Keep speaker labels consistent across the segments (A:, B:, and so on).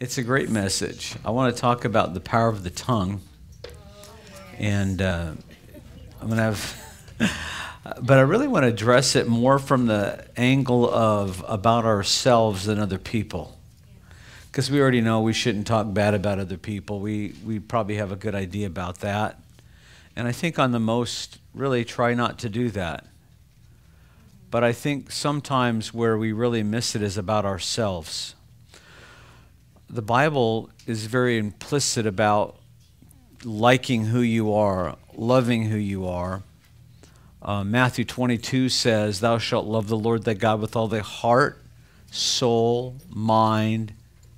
A: It's a great message. I want to talk about the power of the tongue. And uh, I'm going to have, but I really want to address it more from the angle of about ourselves than other people. Because we already know we shouldn't talk bad about other people. We, we probably have a good idea about that. And I think on the most, really try not to do that. But I think sometimes where we really miss it is about ourselves. The Bible is very implicit about liking who you are, loving who you are. Uh, Matthew 22 says, Thou shalt love the Lord thy God with all thy heart, soul, mind,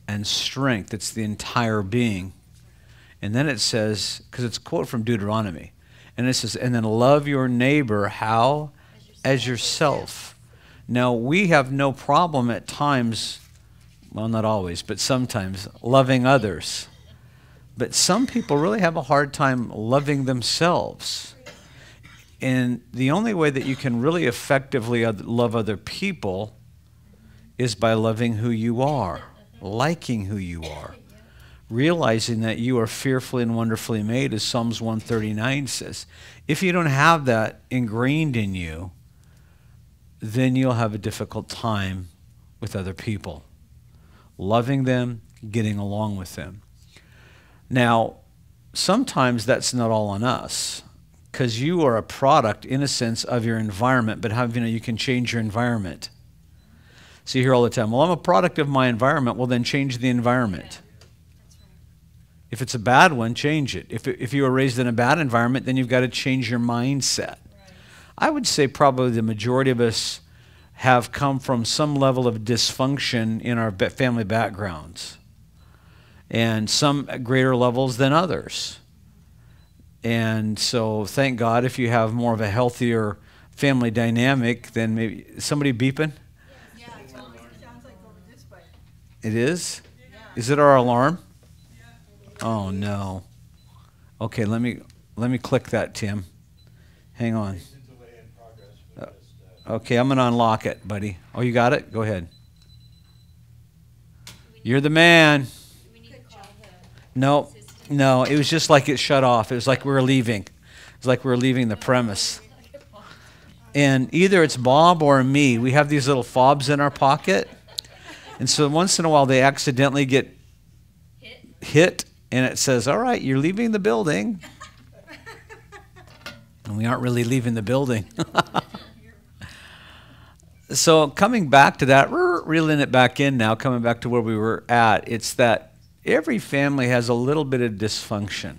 A: and strength. It's the entire being. And then it says, because it's a quote from Deuteronomy, and it says, and then love your neighbor how? As yourself. Now, we have no problem at times, well, not always, but sometimes, loving others. But some people really have a hard time loving themselves. And the only way that you can really effectively love other people is by loving who you are, liking who you are, realizing that you are fearfully and wonderfully made, as Psalms 139 says. If you don't have that ingrained in you, then you'll have a difficult time with other people, loving them, getting along with them. Now, sometimes that's not all on us because you are a product, in a sense, of your environment, but how you know you can change your environment. So you hear all the time, well, I'm a product of my environment. Well, then change the environment. If it's a bad one, change it. If, if you were raised in a bad environment, then you've got to change your mindset. I would say probably the majority of us have come from some level of dysfunction in our family backgrounds, and some at greater levels than others. And so, thank God if you have more of a healthier family dynamic, then maybe somebody beeping. Yeah, it sounds like over this way. It is. Yeah. Is it our alarm? Yeah. Oh no. Okay, let me let me click that, Tim. Hang on. Okay, I'm gonna unlock it, buddy. Oh, you got it? Go ahead. You're the man. No, no, it was just like it shut off. It was like we were leaving. It was like we were leaving the premise. And either it's Bob or me. We have these little fobs in our pocket. And so once in a while they accidentally get hit and it says, All right, you're leaving the building. And we aren't really leaving the building. so coming back to that, reeling it back in now, coming back to where we were at, it's that every family has a little bit of dysfunction.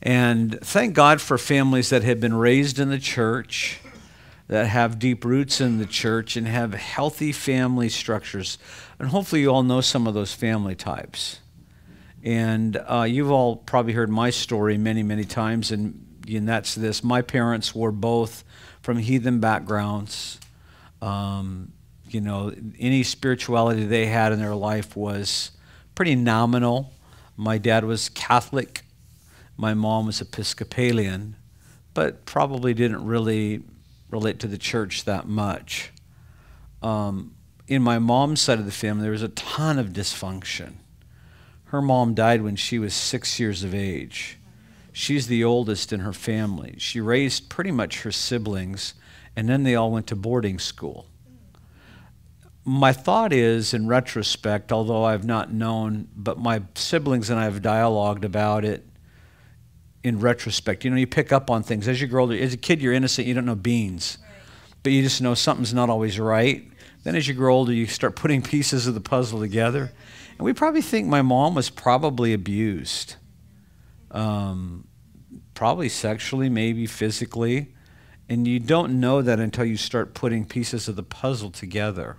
A: And thank God for families that have been raised in the church, that have deep roots in the church, and have healthy family structures. And hopefully, you all know some of those family types. And uh, you've all probably heard my story many, many times, and, and that's this. My parents were both from heathen backgrounds. Um, you know, any spirituality they had in their life was pretty nominal. My dad was Catholic, my mom was Episcopalian, but probably didn't really relate to the church that much. Um, in my mom's side of the family, there was a ton of dysfunction. Her mom died when she was six years of age. She's the oldest in her family. She raised pretty much her siblings, and then they all went to boarding school my thought is, in retrospect, although I've not known, but my siblings and I have dialogued about it in retrospect. You know, you pick up on things. As you grow older, as a kid, you're innocent, you don't know beans. But you just know something's not always right. Then as you grow older, you start putting pieces of the puzzle together. And we probably think my mom was probably abused. Um, probably sexually, maybe physically. And you don't know that until you start putting pieces of the puzzle together.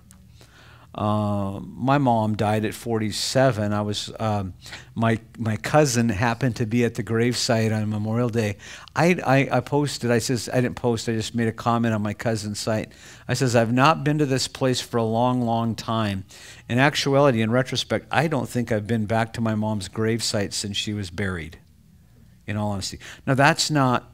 A: Uh, my mom died at 47. I was um, my my cousin happened to be at the gravesite on Memorial Day. I, I, I posted. I says I didn't post. I just made a comment on my cousin's site. I says I've not been to this place for a long, long time. In actuality, in retrospect, I don't think I've been back to my mom's gravesite since she was buried. In all honesty, now that's not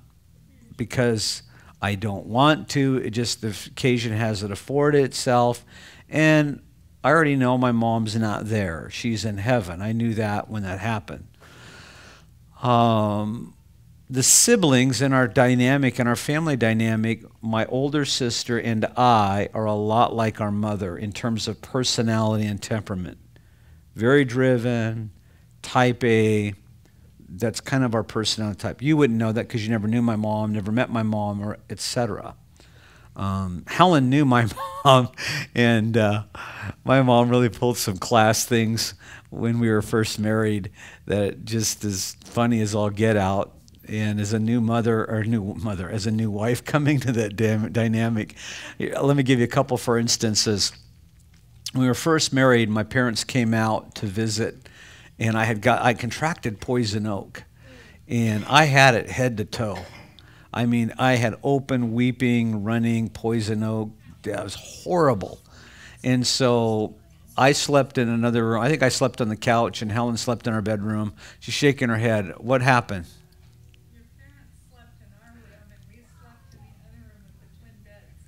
A: because I don't want to. It just the occasion has it afforded itself. And I already know my mom's not there. She's in heaven. I knew that when that happened. Um, the siblings in our dynamic, in our family dynamic, my older sister and I are a lot like our mother in terms of personality and temperament. Very driven, type A. That's kind of our personality type. You wouldn't know that because you never knew my mom, never met my mom, or etc. Um, Helen knew my mom, and uh, my mom really pulled some class things when we were first married that just as funny as all get out and as a new mother or new mother as a new wife coming to that dynamic let me give you a couple for instances when we were first married my parents came out to visit and i had got i contracted poison oak and i had it head to toe i mean i had open weeping running poison oak that was horrible and so I slept in another room. I think I slept on the couch, and Helen slept in our bedroom. She's shaking her head. What happened?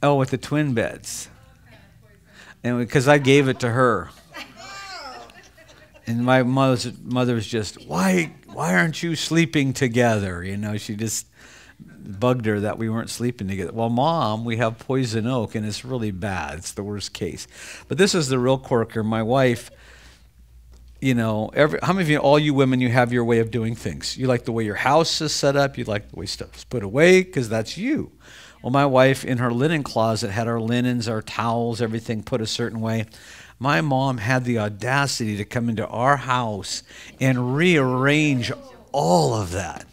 A: Oh, with the twin beds. And because I gave it to her. And my mother's mother was just, why, why aren't you sleeping together? You know, she just bugged her that we weren't sleeping together. Well, mom, we have poison oak, and it's really bad. It's the worst case. But this is the real corker. My wife, you know, every, how many of you, all you women, you have your way of doing things? You like the way your house is set up. You like the way stuff's put away because that's you. Well, my wife in her linen closet had our linens, our towels, everything put a certain way. My mom had the audacity to come into our house and rearrange all of that.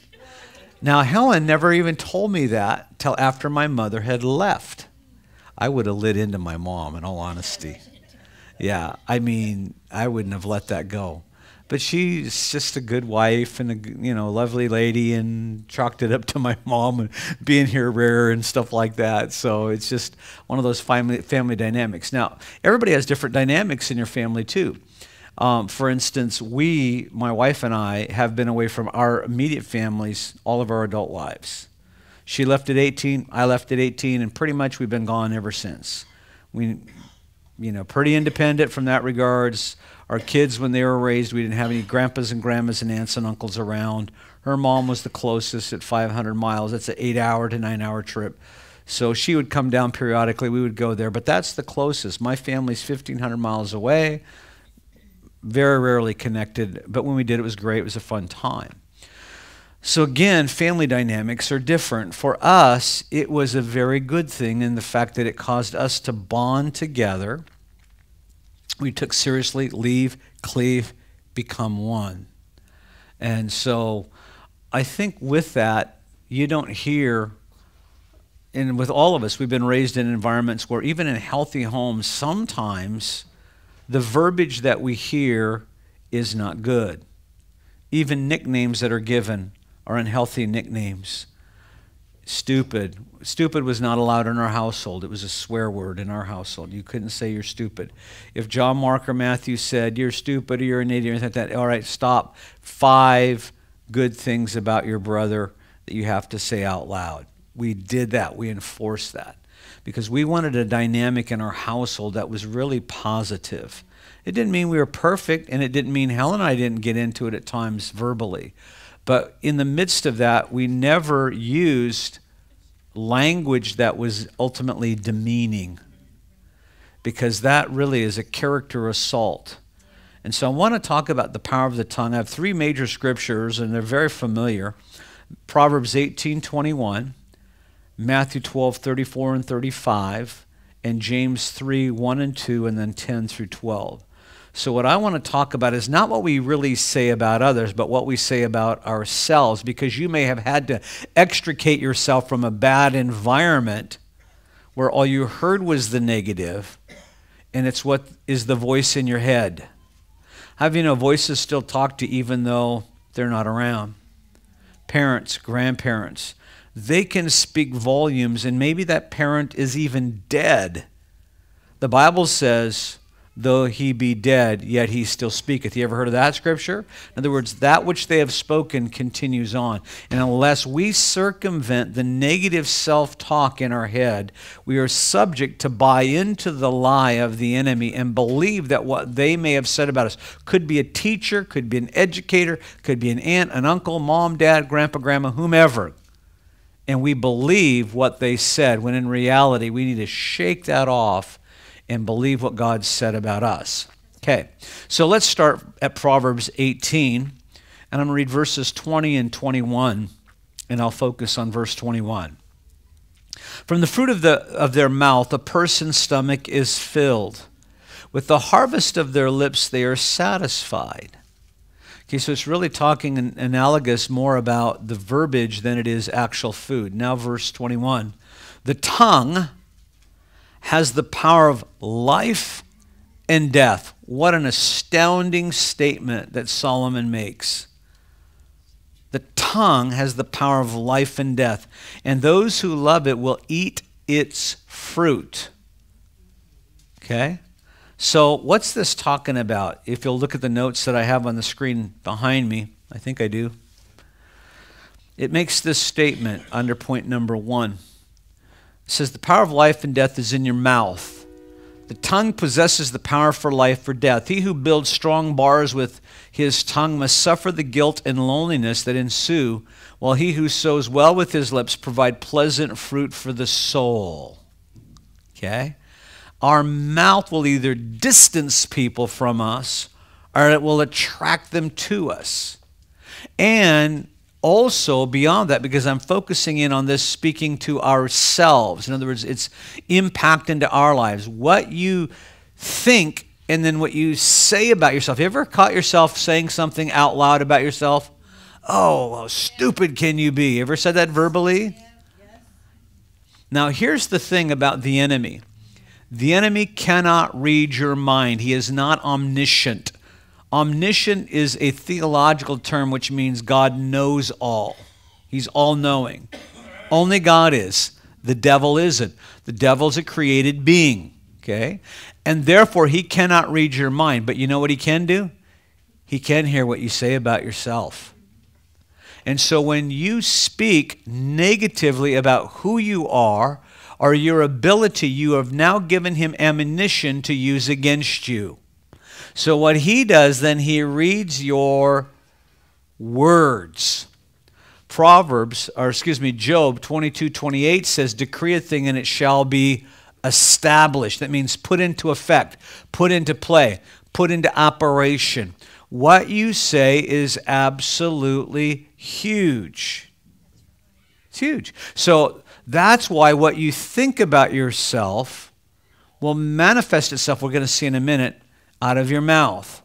A: Now, Helen never even told me that till after my mother had left. I would have lit into my mom, in all honesty. Yeah, I mean, I wouldn't have let that go but she's just a good wife and a you know lovely lady and chalked it up to my mom and being here rare and stuff like that. So it's just one of those family family dynamics. Now everybody has different dynamics in your family too. Um, for instance we my wife and i have been away from our immediate families all of our adult lives. She left at 18 i left at 18 and pretty much we've been gone ever since. We you know pretty independent from that regards our kids, when they were raised, we didn't have any grandpas and grandmas and aunts and uncles around. Her mom was the closest at 500 miles. That's an eight hour to nine hour trip. So she would come down periodically. We would go there, but that's the closest. My family's 1,500 miles away, very rarely connected. But when we did, it was great. It was a fun time. So again, family dynamics are different. For us, it was a very good thing in the fact that it caused us to bond together we took seriously leave, cleave, become one. And so I think with that, you don't hear, and with all of us, we've been raised in environments where even in healthy homes, sometimes the verbiage that we hear is not good. Even nicknames that are given are unhealthy nicknames stupid. Stupid was not allowed in our household. It was a swear word in our household. You couldn't say you're stupid. If John, Mark, or Matthew said you're stupid or you're an idiot or anything like that, all right, stop. Five good things about your brother that you have to say out loud. We did that. We enforced that because we wanted a dynamic in our household that was really positive. It didn't mean we were perfect, and it didn't mean Helen and I didn't get into it at times verbally. But in the midst of that, we never used language that was ultimately demeaning because that really is a character assault. And so I want to talk about the power of the tongue. I have three major scriptures and they're very familiar. Proverbs 18:21, Matthew 12:34 and 35, and James 3, 1 and 2, and then 10 through 12. So, what I want to talk about is not what we really say about others, but what we say about ourselves, because you may have had to extricate yourself from a bad environment where all you heard was the negative, and it's what is the voice in your head. Have you know voices still talk to even though they're not around? Parents, grandparents, they can speak volumes, and maybe that parent is even dead. The Bible says, though he be dead, yet he still speaketh. You ever heard of that scripture? In other words, that which they have spoken continues on. And unless we circumvent the negative self talk in our head, we are subject to buy into the lie of the enemy and believe that what they may have said about us could be a teacher, could be an educator, could be an aunt, an uncle, mom, dad, grandpa, grandma, whomever. And we believe what they said, when in reality, we need to shake that off and believe what God said about us. Okay, so let's start at Proverbs 18, and I'm going to read verses 20 and 21, and I'll focus on verse 21. From the fruit of, the, of their mouth, a person's stomach is filled. With the harvest of their lips, they are satisfied. Okay, so it's really talking an, analogous more about the verbiage than it is actual food. Now, verse 21. The tongue has the power of life and death. What an astounding statement that Solomon makes. The tongue has the power of life and death, and those who love it will eat its fruit. Okay? So, what's this talking about? If you'll look at the notes that I have on the screen behind me, I think I do. It makes this statement under point number one. It says, The power of life and death is in your mouth. The tongue possesses the power for life or death. He who builds strong bars with his tongue must suffer the guilt and loneliness that ensue, while he who sows well with his lips provide pleasant fruit for the soul. Okay? Our mouth will either distance people from us or it will attract them to us. And also beyond that because i'm focusing in on this speaking to ourselves. In other words it's impact into our lives. What you think and then what you say about yourself. You ever caught yourself saying something out loud about yourself? Oh how stupid can you be? You ever said that verbally? Now here's the thing about the enemy. The enemy cannot read your mind. He is not omniscient Omniscient is a theological term which means God knows all. He's all knowing. Only God is. The devil isn't. The devil's a created being, okay? And therefore, he cannot read your mind. But you know what he can do? He can hear what you say about yourself. And so when you speak negatively about who you are or your ability, you have now given him ammunition to use against you. So what he does then, he reads your words. Proverbs, or excuse me, Job 22 28 says, Decree a thing and it shall be established. That means put into effect, put into play, put into operation. What you say is absolutely huge. It's huge. So that's why what you think about yourself will manifest itself, we're going to see in a minute, out of your mouth.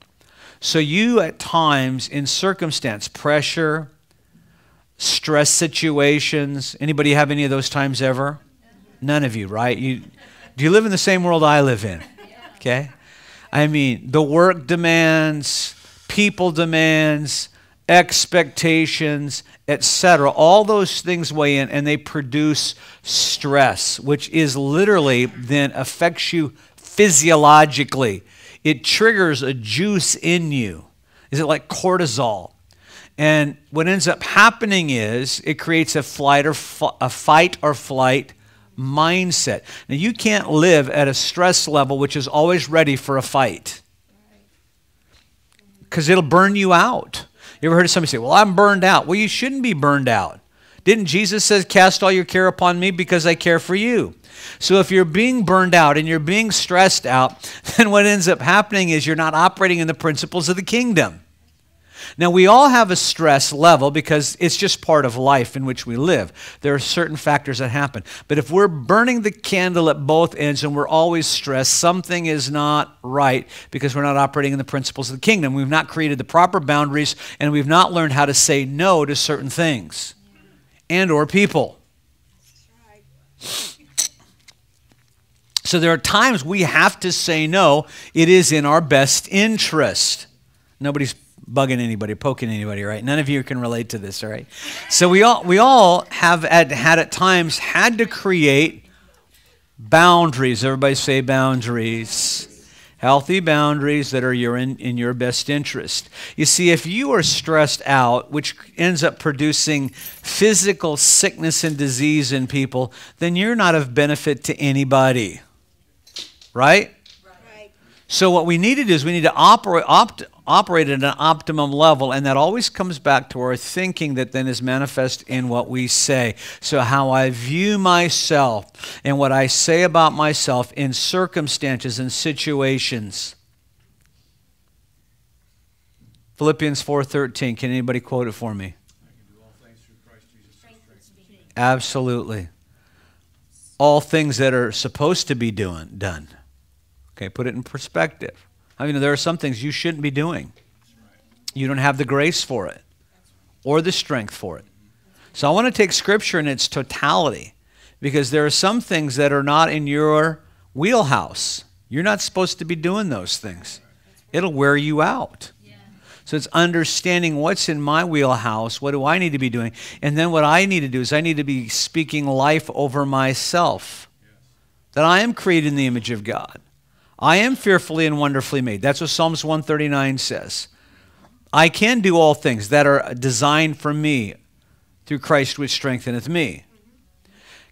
A: So you at times in circumstance, pressure, stress situations, anybody have any of those times ever? None of you, right? You do you live in the same world I live in? Okay? I mean, the work demands, people demands, expectations, etc. All those things weigh in and they produce stress, which is literally then affects you physiologically it triggers a juice in you. Is it like cortisol? And what ends up happening is it creates a flight or a fight or flight mindset. Now you can't live at a stress level which is always ready for a fight. Cuz it'll burn you out. You ever heard somebody say, "Well, I'm burned out." Well, you shouldn't be burned out. Didn't Jesus say, "Cast all your care upon me because I care for you"? So if you're being burned out and you're being stressed out, then what ends up happening is you're not operating in the principles of the kingdom. Now, we all have a stress level because it's just part of life in which we live. There are certain factors that happen. But if we're burning the candle at both ends and we're always stressed, something is not right because we're not operating in the principles of the kingdom. We've not created the proper boundaries and we've not learned how to say no to certain things and or people. So there are times we have to say no. It is in our best interest. Nobody's bugging anybody, poking anybody, right? None of you can relate to this, all right? So we all we all have at, had at times had to create boundaries. Everybody say boundaries. Healthy boundaries that are your in, in your best interest. You see, if you are stressed out, which ends up producing physical sickness and disease in people, then you're not of benefit to anybody. Right? Right. So what we need to do is we need to operate, opt, operate at an optimum level, and that always comes back to our thinking that then is manifest in what we say. So, how I view myself and what I say about myself in circumstances and situations. Philippians 4:13. Can anybody quote it for me? Absolutely. All things that are supposed to be doing done. Okay, put it in perspective. I mean, there are some things you shouldn't be doing. You don't have the grace for it or the strength for it. So I want to take Scripture in its totality because there are some things that are not in your wheelhouse. You're not supposed to be doing those things, it'll wear you out. So it's understanding what's in my wheelhouse, what do I need to be doing? And then what I need to do is I need to be speaking life over myself. That I am created in the image of God. I am fearfully and wonderfully made. That's what Psalms 139 says. I can do all things that are designed for me through Christ which strengtheneth me.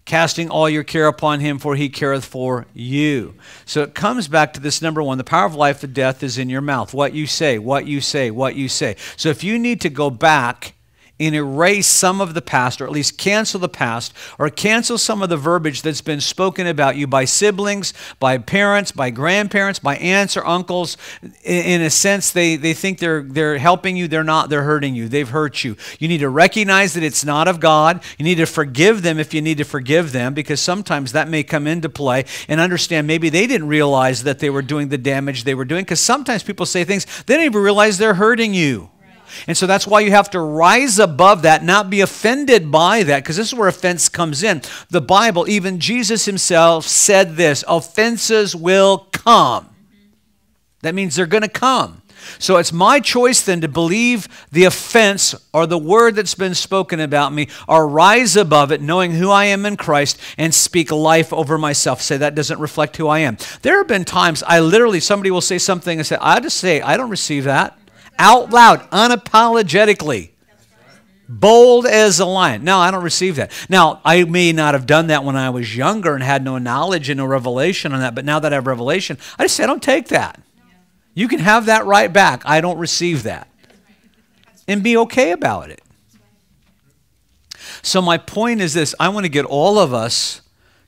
A: Casting all your care upon him, for he careth for you. So it comes back to this number one the power of life and death is in your mouth. What you say, what you say, what you say. So if you need to go back and erase some of the past, or at least cancel the past, or cancel some of the verbiage that's been spoken about you by siblings, by parents, by grandparents, by aunts or uncles. In a sense, they, they think they're, they're helping you, they're not, they're hurting you, they've hurt you. You need to recognize that it's not of God. You need to forgive them if you need to forgive them, because sometimes that may come into play, and understand maybe they didn't realize that they were doing the damage they were doing, because sometimes people say things, they don't even realize they're hurting you. And so that's why you have to rise above that, not be offended by that, because this is where offense comes in. The Bible, even Jesus himself said this offenses will come. That means they're going to come. So it's my choice then to believe the offense or the word that's been spoken about me or rise above it, knowing who I am in Christ and speak life over myself. Say that doesn't reflect who I am. There have been times I literally, somebody will say something and say, I just say, I don't receive that out loud, unapologetically. Bold as a lion. No, I don't receive that. Now, I may not have done that when I was younger and had no knowledge and no revelation on that, but now that I have revelation, I just say, I don't take that. You can have that right back. I don't receive that. And be okay about it. So, my point is this I want to get all of us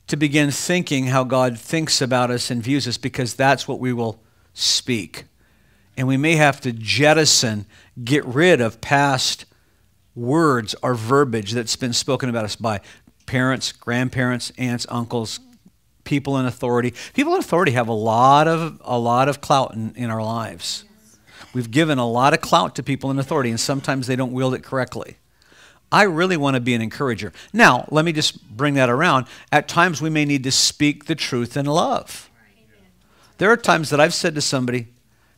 A: to begin thinking how God thinks about us and views us because that's what we will speak and we may have to jettison, get rid of past words or verbiage that's been spoken about us by parents, grandparents, aunts, uncles, people in authority. People in authority have a lot of a lot of clout in, in our lives. We've given a lot of clout to people in authority, and sometimes they don't wield it correctly. I really want to be an encourager. Now, let me just bring that around. At times, we may need to speak the truth in love. There are times that I've said to somebody,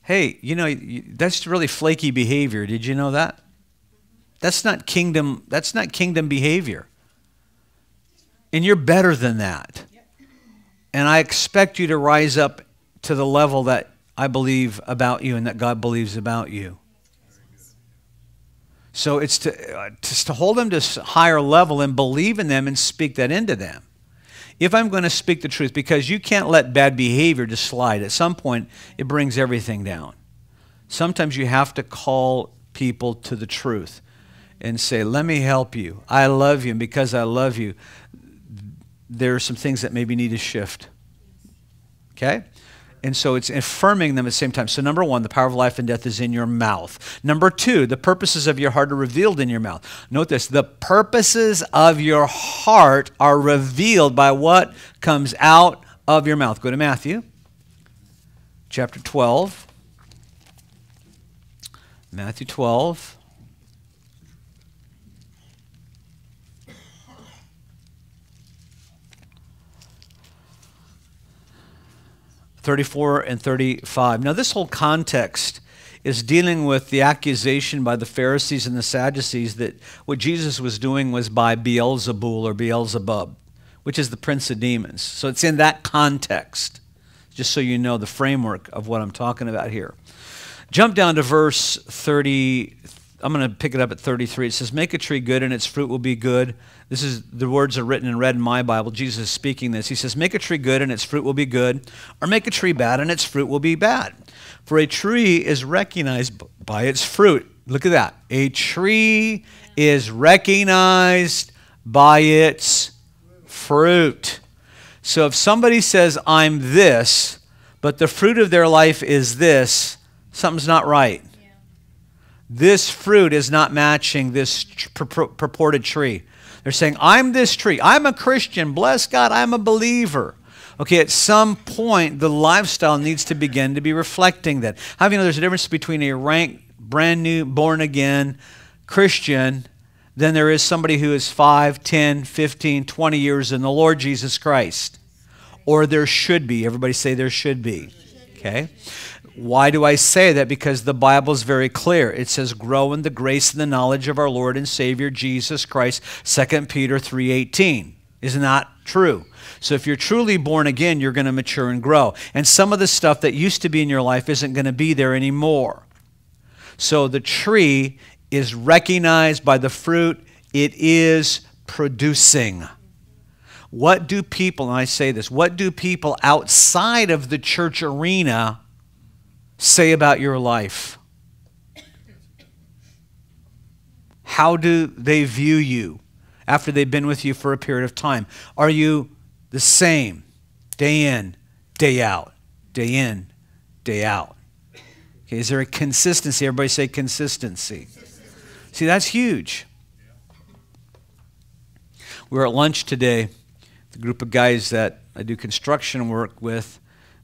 A: hey, you know, that's really flaky behavior. Did you know that? That's not kingdom, that's not kingdom behavior. And you're better than that. And I expect you to rise up to the level that I believe about you and that God believes about you. So it's to, uh, to hold them to a higher level and believe in them and speak that into them if I'm going to speak the truth, because you can't let bad behavior just slide. At some point, it brings everything down. Sometimes you have to call people to the truth and say, Let me help you. I love you. And because I love you, there are some things that maybe need to shift. Okay? And so it's affirming them at the same time. So, number one, the power of life and death is in your mouth. Number two, the purposes of your heart are revealed in your mouth. Note this the purposes of your heart are revealed by what comes out of your mouth. Go to Matthew chapter 12. Matthew 12. 34 and 35. Now, this whole context is dealing with the accusation by the Pharisees and the Sadducees that what Jesus was doing was by Beelzebul or Beelzebub, which is the prince of demons. So it's in that context. just so you know the framework of what I'm talking about here. Jump down to verse 30. I'm going to pick it up at 33. It says, Make a tree good, and its fruit will be good. This is the words are written and read in my Bible. Jesus is speaking this. He says, Make a tree good, and its fruit will be good, or make a tree bad, and its fruit will be bad. For a tree is recognized by its fruit. Look at that. A tree is recognized by its fruit. So if somebody says, I'm this, but the fruit of their life is this, something's not right. This fruit is not matching this purported tree. They're saying, I'm this tree. I'm a Christian. Bless God, I'm a believer. Okay, at some point, the lifestyle needs to begin to be reflecting that. How do you know there's a difference between a rank, brand new, born again Christian than there is somebody who is 5, 10, 15, 20 years in the Lord Jesus Christ. Or there should be. Everybody say there should be. Okay? Why do I say that? Because the Bible is very clear. It says, "Grow in the grace and the knowledge of our Lord and Savior Jesus Christ." 2 Peter 3:18. Isn't true? So if you're truly born again, you're going to mature and grow. And some of the stuff that used to be in your life isn't going to be there anymore. So the tree is recognized by the fruit it is producing. What do people, and I say this, what do people outside of the church arena say about your life? How do they view you after they've been with you for a period of time? Are you the same day in, day out, day in, day out? Okay, is there a consistency? Everybody say consistency. See, that's huge. We were at lunch today, the group of guys that I do construction work with.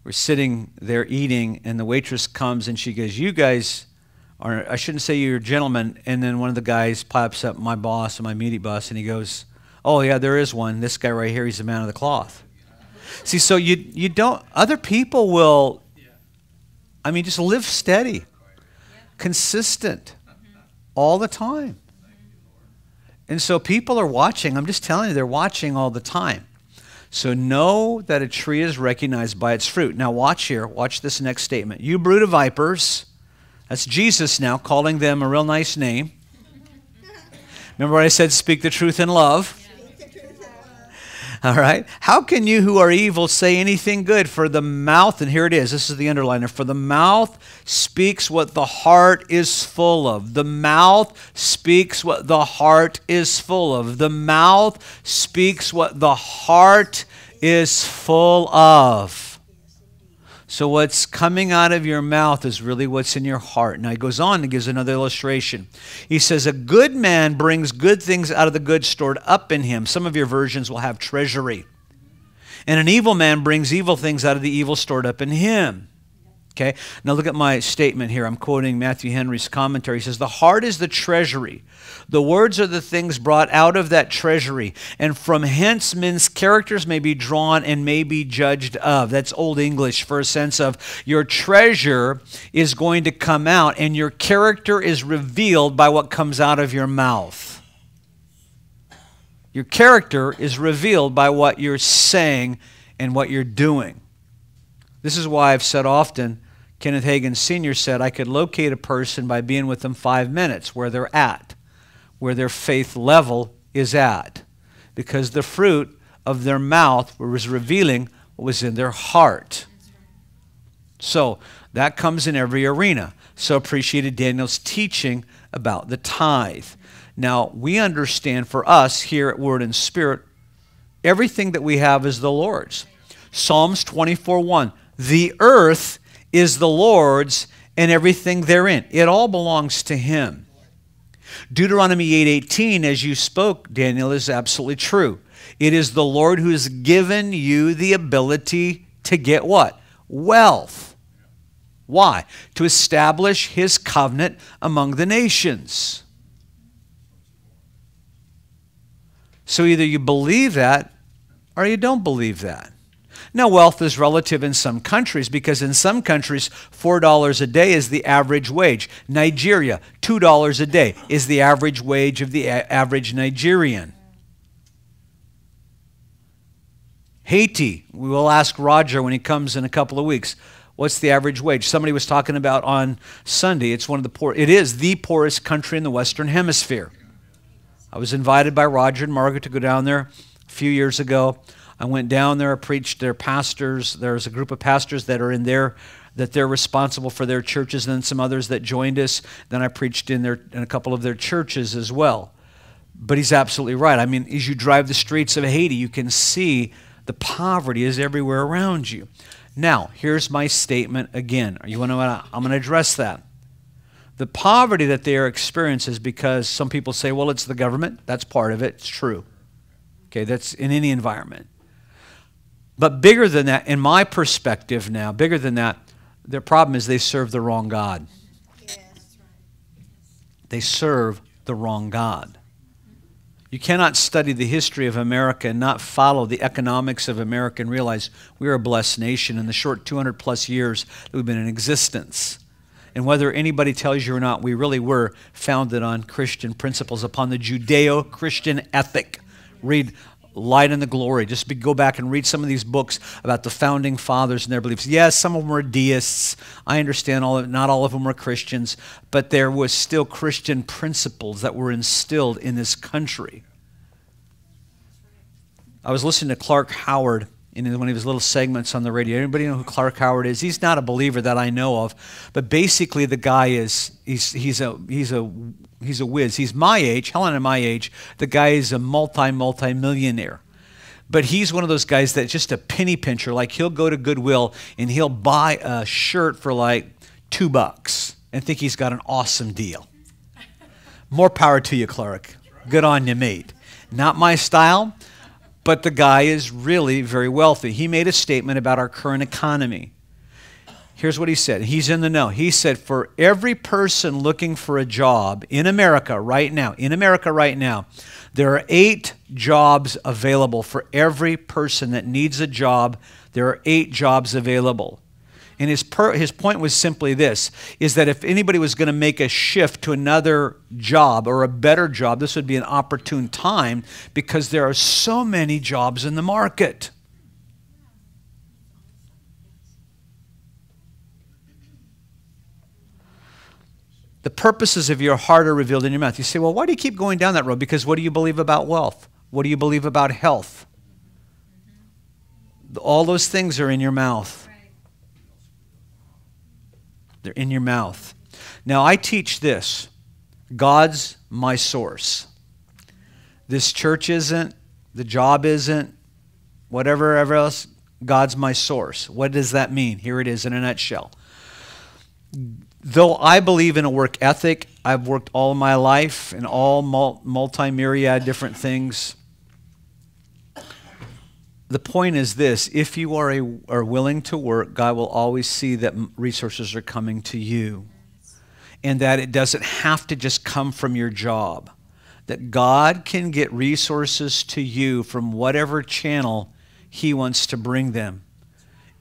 A: We're sitting there eating, and the waitress comes and she goes, You guys are, I shouldn't say you're gentlemen. And then one of the guys pops up, my boss, my media boss, and he goes, Oh, yeah, there is one. This guy right here, he's the man of the cloth. See, so you, you don't, other people will, I mean, just live steady, consistent all the time. And so people are watching. I'm just telling you, they're watching all the time. So know that a tree is recognized by its fruit. Now, watch here. Watch this next statement. You brood of vipers. That's Jesus now calling them a real nice name. Remember what I said? Speak the truth in love. All right. How can you who are evil say anything good? For the mouth, and here it is, this is the underliner, for the mouth speaks what the heart is full of. The mouth speaks what the heart is full of. The mouth speaks what the heart is full of. So, what's coming out of your mouth is really what's in your heart. Now, he goes on and gives another illustration. He says, A good man brings good things out of the good stored up in him. Some of your versions will have treasury. And an evil man brings evil things out of the evil stored up in him. Okay? Now look at my statement here. I'm quoting Matthew Henry's commentary. He says, The heart is the treasury. The words are the things brought out of that treasury, and from hence men's characters may be drawn and may be judged of. That's Old English for a sense of your treasure is going to come out, and your character is revealed by what comes out of your mouth. Your character is revealed by what you're saying and what you're doing. This is why I've said often Kenneth Hagin Sr. said, I could locate a person by being with them five minutes where they're at, where their faith level is at, because the fruit of their mouth was revealing what was in their heart. So that comes in every arena. So appreciated Daniel's teaching about the tithe. Now, we understand for us here at Word and Spirit, everything that we have is the Lord's. Psalms 24 1. The earth is the Lord's and everything therein. It all belongs to him. Deuteronomy 8:18 as you spoke Daniel is absolutely true. It is the Lord who has given you the ability to get what? Wealth. Why? To establish his covenant among the nations. So either you believe that or you don't believe that. Now, wealth is relative in some countries because in some countries, $4 a day is the average wage. Nigeria, $2 a day is the average wage of the average Nigerian. Haiti, we will ask Roger when he comes in a couple of weeks. What's the average wage? Somebody was talking about on Sunday. It's one of the poor. It is the poorest country in the Western Hemisphere. I was invited by Roger and Margaret to go down there a few years ago. I went down there, I preached their pastors. There's a group of pastors that are in there that they're responsible for their churches, and then some others that joined us. Then I preached in their in a couple of their churches as well. But he's absolutely right. I mean, as you drive the streets of Haiti, you can see the poverty is everywhere around you. Now, here's my statement again. You want to? I'm going to address that. The poverty that they are experiencing is because some people say, well, it's the government. That's part of it. It's true. Okay, that's in any environment. But bigger than that, in my perspective now, bigger than that, their problem is they serve the wrong God. They serve the wrong God. You cannot study the history of America and not follow the economics of America and realize we are a blessed nation in the short 200 plus years that we've been in existence. And whether anybody tells you or not, we really were founded on Christian principles, upon the Judeo Christian ethic. Read light and the glory. Just be, go back and read some of these books about the founding fathers and their beliefs. Yes, some of them were deists. I understand all of, not all of them were Christians, but there was still Christian principles that were instilled in this country. I was listening to Clark Howard in one of his little segments on the radio. Anybody know who Clark Howard is? He's not a believer that I know of, but basically the guy is he's he's a he's a he's a whiz. He's my age, Helen and my age. The guy is a multi multi millionaire. But he's one of those guys that's just a penny pincher. Like he'll go to Goodwill and he'll buy a shirt for like two bucks and think he's got an awesome deal. More power to you, Clark. Good on you, mate. Not my style, but the guy is really very wealthy. He made a statement about our current economy. Here's what he said. He's in the know. He said, For every person looking for a job in America right now, in America right now, there are eight jobs available. For every person that needs a job, there are eight jobs available. And his, per, his point was simply this is that if anybody was going to make a shift to another job or a better job, this would be an opportune time because there are so many jobs in the market. The purposes of your heart are revealed in your mouth. You say, well, why do you keep going down that road? Because what do you believe about wealth? What do you believe about health? All those things are in your mouth. They're in your mouth. Now, I teach this God's my source. This church isn't, the job isn't, whatever ever else, God's my source. What does that mean? Here it is in a nutshell though I believe in a work ethic, I've worked all my life in all multi myriad different things. The point is this if you are, a, are willing to work, God will always see that resources are coming to you. And that it doesn't have to just come from your job. That God can get resources to you from whatever channel He wants to bring them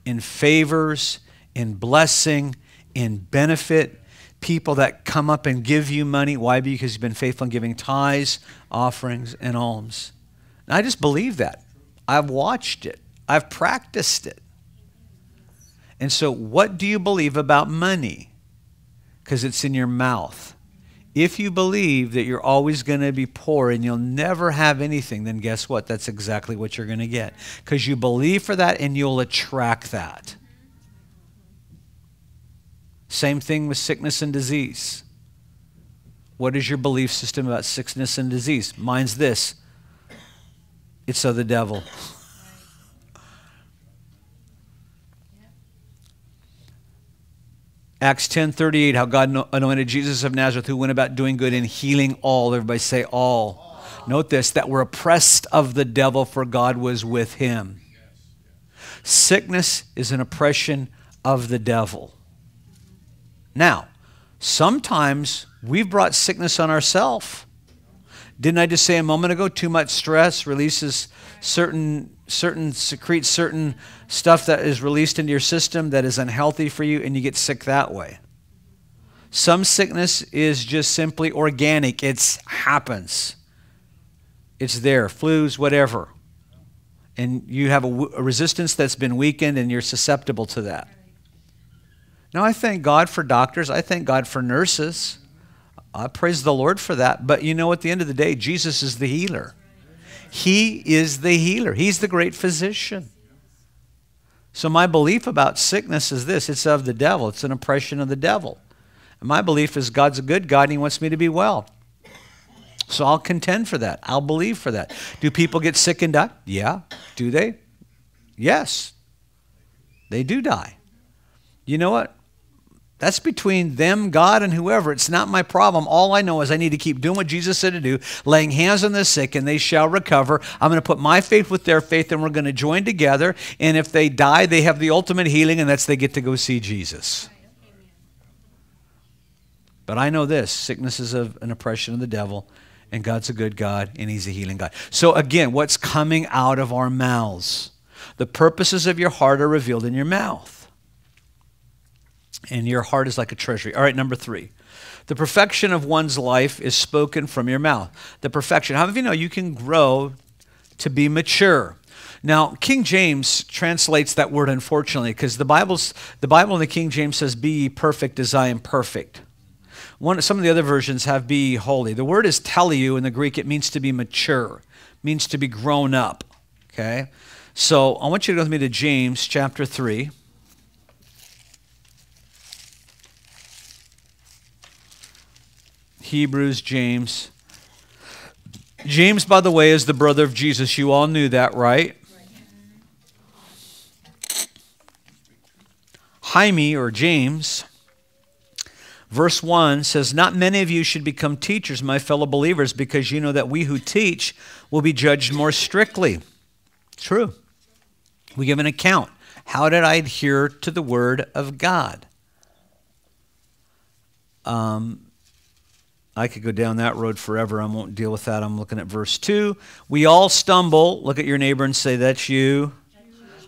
A: in favors, in blessing, in benefit people that come up and give you money. Why? Because you've been faithful in giving tithes, offerings, and alms. And I just believe that. I've watched it, I've practiced it. And so, what do you believe about money? Because it's in your mouth. If you believe that you're always going to be poor and you'll never have anything, then guess what? That's exactly what you're going to get. Because you believe for that and you'll attract that. Same thing with sickness and disease. What is your belief system about sickness and disease? Mine's this it's of the devil. Acts 10:38 how God anointed Jesus of Nazareth who went about doing good and healing all everybody say all. Note this that were oppressed of the devil for God was with him. Sickness is an oppression of the devil. Now, sometimes we've brought sickness on ourselves. Didn't I just say a moment ago, too much stress releases certain certain secretes certain stuff that is released into your system that is unhealthy for you and you get sick that way. Some sickness is just simply organic. It happens. It's there, flus, whatever. and you have a, a resistance that's been weakened and you're susceptible to that. Now, I thank God for doctors. I thank God for nurses. I praise the Lord for that. But you know, at the end of the day, Jesus is the healer. He is the healer, He's the great physician. So, my belief about sickness is this it's of the devil, it's an oppression of the devil. And my belief is God's a good God and He wants me to be well. So, I'll contend for that. I'll believe for that. Do people get sick and die? Yeah. Do they? Yes. They do die. You know what? That's between them, God, and whoever. It's not my problem. All I know is I need to keep doing what Jesus said to do, laying hands on the sick, and they shall recover. I'm going to put my faith with their faith, and we're going to join together. And if they die, they have the ultimate healing, and that's they get to go see Jesus. But I know this sickness is an oppression of the devil, and God's a good God, and He's a healing God. So, again, what's coming out of our mouths? The purposes of your heart are revealed in your mouth and your heart is like a treasury. All right, number three. The perfection of one's life is spoken from your mouth. The perfection. How many of you know you can grow to be mature? Now, King James translates that word unfortunately because the Bible's the Bible in the King James says, "Be ye perfect as I am perfect." One, some of the other versions have "Be holy." The word is teleu in the Greek. It means to be mature, means to be grown up. Okay, so I want you to go with me to James chapter three. Hebrews, James. James, by the way, is the brother of Jesus. You all knew that, right? Jaime, or James, verse 1 says, Not many of you should become teachers, my fellow believers, because you know that we who teach will be judged more strictly. True. We give an account. How did I adhere to the word of God? Um, I could go down that road forever. I won't deal with that. I'm looking at verse 2. We all stumble. Look at your neighbor and say, That's you.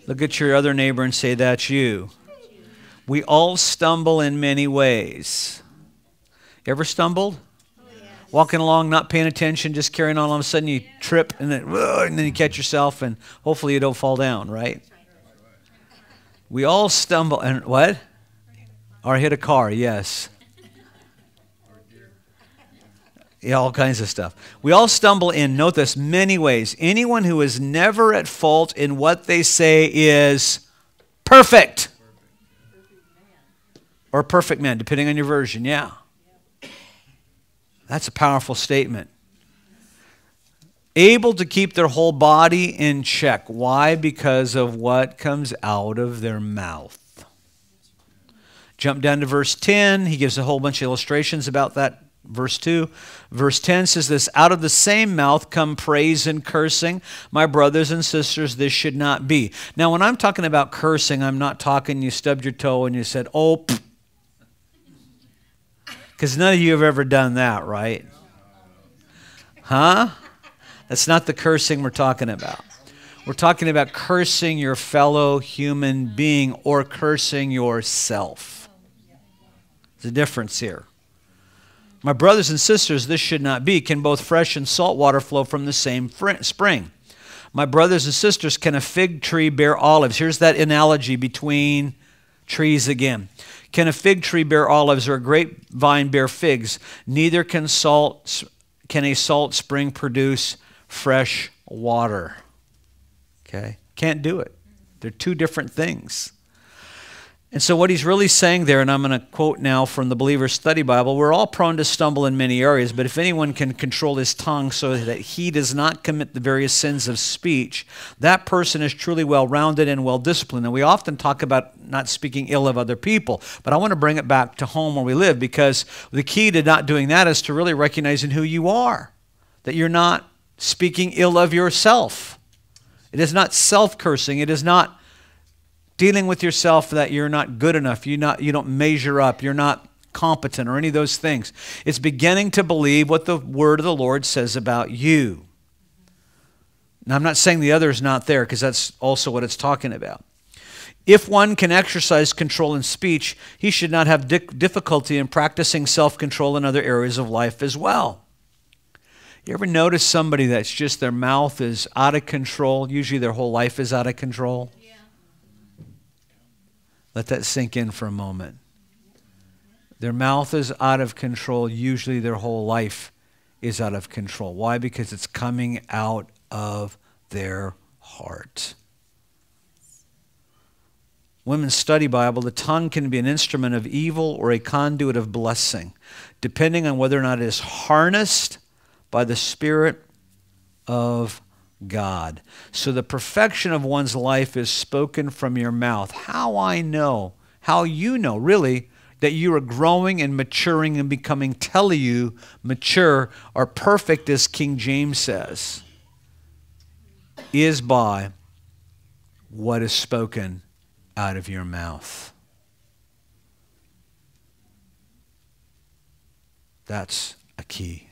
A: Look at your other neighbor and say, That's you. We all stumble in many ways. Ever stumbled? Walking along, not paying attention, just carrying on. All of a sudden, you trip and then, and then you catch yourself, and hopefully, you don't fall down, right? We all stumble. And what? Or hit a car, yes. Yeah, all kinds of stuff. We all stumble in, note this, many ways. Anyone who is never at fault in what they say is perfect. Or perfect man, depending on your version, yeah. That's a powerful statement. Able to keep their whole body in check. Why? Because of what comes out of their mouth. Jump down to verse 10. He gives a whole bunch of illustrations about that Verse 2. Verse 10 says this Out of the same mouth come praise and cursing. My brothers and sisters, this should not be. Now, when I'm talking about cursing, I'm not talking you stubbed your toe and you said, oh, because none of you have ever done that, right? Huh? That's not the cursing we're talking about. We're talking about cursing your fellow human being or cursing yourself. There's a difference here. My brothers and sisters, this should not be. Can both fresh and salt water flow from the same spring? My brothers and sisters, can a fig tree bear olives? Here's that analogy between trees again. Can a fig tree bear olives or a grapevine bear figs? Neither can salt can a salt spring produce fresh water. Okay? Can't do it. They're two different things. And so, what he's really saying there, and I'm going to quote now from the Believer's Study Bible we're all prone to stumble in many areas, but if anyone can control his tongue so that he does not commit the various sins of speech, that person is truly well rounded and well disciplined. And we often talk about not speaking ill of other people, but I want to bring it back to home where we live because the key to not doing that is to really recognizing who you are, that you're not speaking ill of yourself. It is not self cursing, it is not dealing with yourself that you're not good enough, you not you don't measure up, you're not competent or any of those things. It's beginning to believe what the word of the Lord says about you. Now I'm not saying the other is not there because that's also what it's talking about. If one can exercise control in speech, he should not have difficulty in practicing self control in other areas of life as well. You ever notice somebody that's just their mouth is out of control? Usually their whole life is out of control. Let that sink in for a moment. Their mouth is out of control. Usually their whole life is out of control. Why? Because it's coming out of their heart. Women's Study Bible, the tongue can be an instrument of evil or a conduit of blessing, depending on whether or not it is harnessed by the Spirit of God. So the perfection of one's life is spoken from your mouth. How I know, how you know, really, that you are growing and maturing and becoming teleu, mature, or perfect, as King James says, is by what is spoken out of your mouth. That's a key.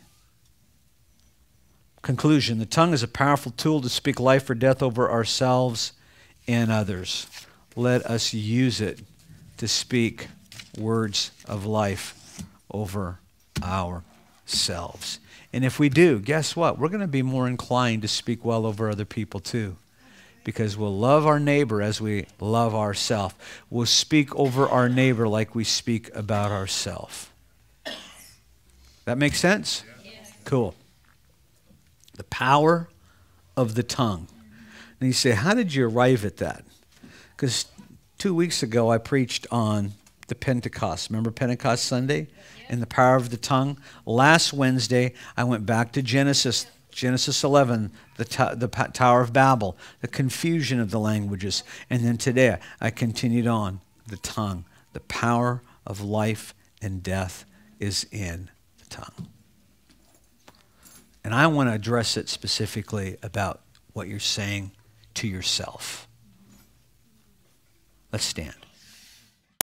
A: Conclusion The tongue is a powerful tool to speak life or death over ourselves and others. Let us use it to speak words of life over ourselves. And if we do, guess what? We're going to be more inclined to speak well over other people too. Because we'll love our neighbor as we love ourselves. We'll speak over our neighbor like we speak about ourselves. That makes sense? Cool the power of the tongue. And you say, How did you arrive at that? Because two weeks ago I preached on the Pentecost. Remember Pentecost Sunday? And the power of the tongue. Last Wednesday, I went back to Genesis, Genesis 11, the, the Tower of Babel, the confusion of the languages. And then today, I continued on the tongue. The power of life and death is in the tongue. And I want to address it specifically about what you're saying to yourself. Let's stand.